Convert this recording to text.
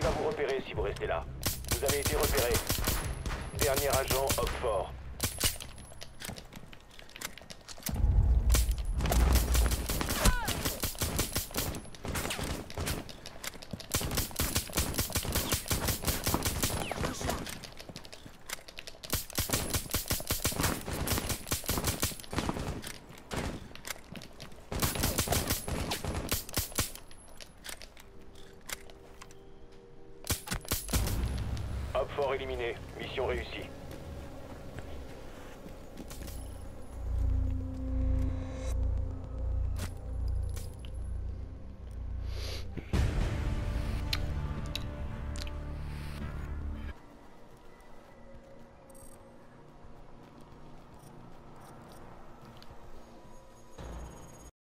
L'ennemi va vous repérer si vous restez là. Vous avez été repéré. Dernier agent, Oxford. Éliminé. Mission réussie.